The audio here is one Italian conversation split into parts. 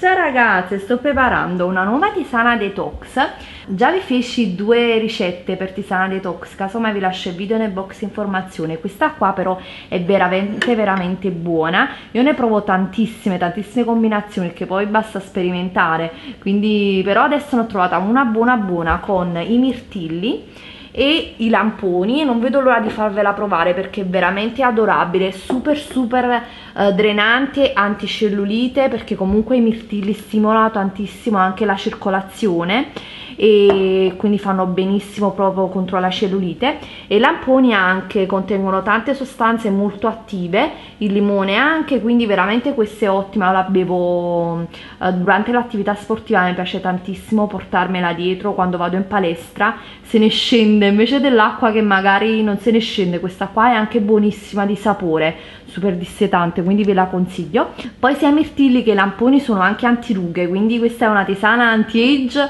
Ciao ragazze, sto preparando una nuova tisana detox. Già vi feci due ricette per tisana detox Casomai vi lascio il video nel box informazione. Questa qua però è veramente veramente buona. Io ne provo tantissime, tantissime combinazioni Che poi basta sperimentare. Quindi però adesso ne ho trovata una buona buona con i mirtilli e i lamponi e non vedo l'ora di farvela provare perché è veramente adorabile, super super eh, drenante, anticellulite perché comunque i mirtilli stimolano tantissimo anche la circolazione e quindi fanno benissimo proprio contro la cellulite. E lamponi anche contengono tante sostanze molto attive il limone anche quindi veramente questa è ottima la bevo eh, durante l'attività sportiva mi piace tantissimo portarmela dietro quando vado in palestra se ne scende invece dell'acqua che magari non se ne scende questa qua è anche buonissima di sapore super dissetante quindi ve la consiglio. Poi sia mirtilli che lamponi sono anche antirughe quindi questa è una tisana anti-age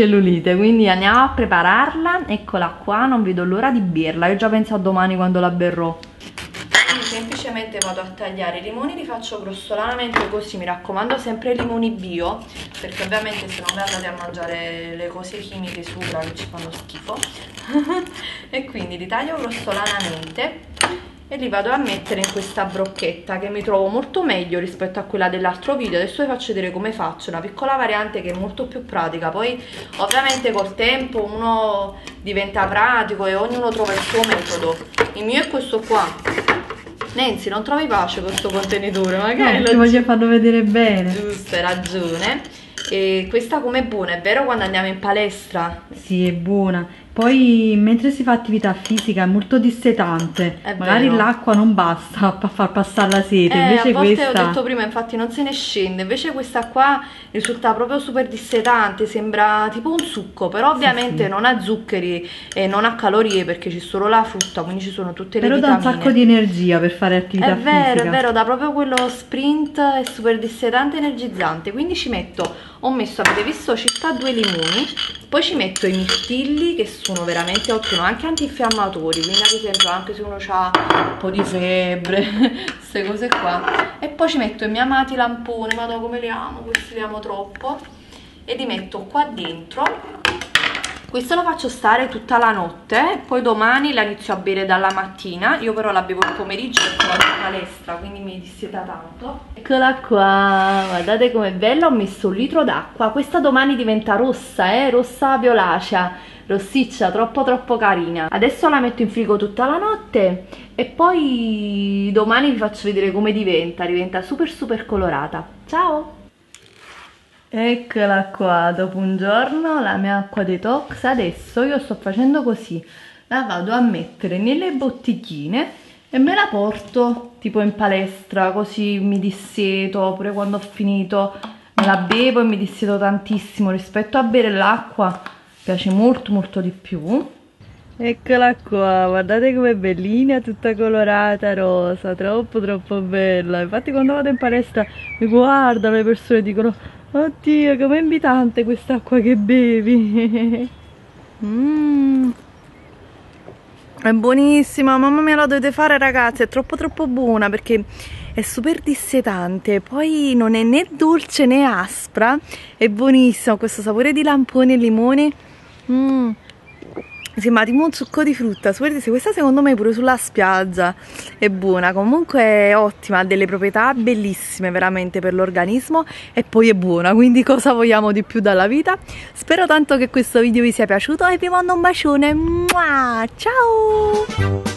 anticellulite quindi andiamo a prepararla. Eccola qua non vedo l'ora di berla. Io già penso a domani quando la berrò. Semplicemente vado a tagliare i limoni li faccio grossolanamente così. Mi raccomando sempre limoni bio perché ovviamente se no mi andate a mangiare le cose chimiche sopra che ci fanno schifo. E quindi li taglio grossolanamente e li vado a mettere in questa brocchetta che mi trovo molto meglio rispetto a quella dell'altro video adesso vi faccio vedere come faccio una piccola variante che è molto più pratica poi ovviamente col tempo uno diventa pratico e ognuno trova il suo metodo il mio è questo qua Nancy, non trovi pace questo contenitore? Magari no, ti voglio farlo vedere bene. Giusto, hai ragione. E questa com'è buona? È vero quando andiamo in palestra? Sì, è buona. Poi mentre si fa attività fisica è molto dissetante, è magari l'acqua non basta a far passare la sete, eh, invece a volte questa... ho detto prima, infatti non se ne scende, invece questa qua risulta proprio super dissetante, sembra tipo un succo, però ovviamente sì, sì. non ha zuccheri e non ha calorie perché c'è solo la frutta, quindi ci sono tutte le però vitamine. Però dà un sacco di energia per fare attività fisica. È vero, è vero, dà proprio quello sprint, è super dissetante e energizzante, quindi ci metto, ho messo, avete visto, circa due limoni, poi ci metto i mirtilli che sono veramente ottimi anche antinfiammatori quindi ad esempio anche se uno ha un po' di febbre queste cose qua. E poi ci metto i miei amati lamponi ma come li amo questi li amo troppo. E li metto qua dentro questo lo faccio stare tutta la notte poi domani la inizio a bere dalla mattina. Io però la bevo il pomeriggio perché vado in palestra quindi mi disseta tanto. Eccola qua guardate com'è bella ho messo un litro d'acqua. Questa domani diventa rossa eh rossa violacea rossiccia troppo troppo carina. Adesso la metto in frigo tutta la notte e poi domani vi faccio vedere come diventa. Diventa super super colorata. Ciao Eccola qua, dopo un giorno la mia acqua detox, adesso io sto facendo così, la vado a mettere nelle bottigline e me la porto tipo in palestra, così mi disseto, pure quando ho finito me la bevo e mi disseto tantissimo rispetto a bere l'acqua, piace molto molto di più. Eccola qua, guardate com'è bellina, tutta colorata, rosa, troppo troppo bella. Infatti quando vado in palestra mi guardano le persone e dicono Oddio, com'è invitante quest'acqua che bevi. mm. È buonissima, mamma mia la dovete fare ragazzi, è troppo troppo buona perché è super dissetante, poi non è né dolce né aspra, è buonissima, questo sapore di lampone e limone. Mm sembra tipo un succo di frutta. Questa secondo me pure sulla spiaggia è buona. Comunque è ottima ha delle proprietà bellissime veramente per l'organismo e poi è buona. Quindi cosa vogliamo di più dalla vita? Spero tanto che questo video vi sia piaciuto e vi mando un bacione. Ciao